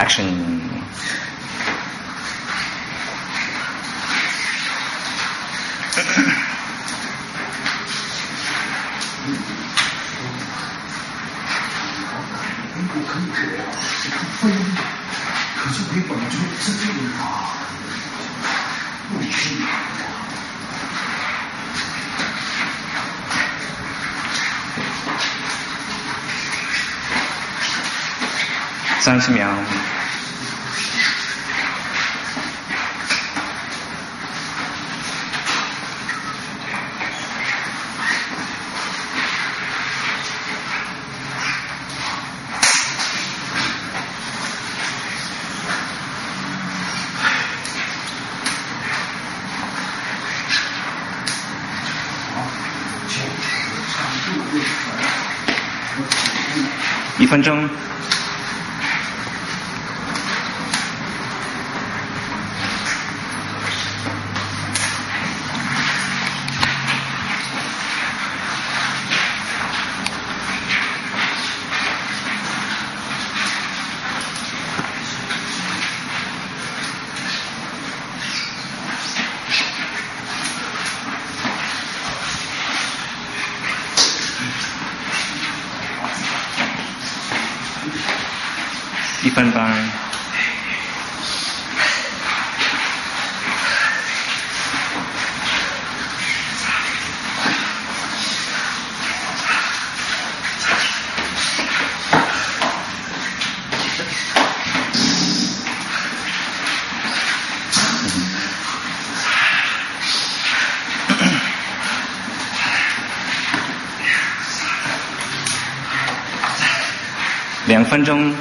action。可以治疗，是看分，可是没本就是治病啊。三十秒。一分钟。一分半。两分钟。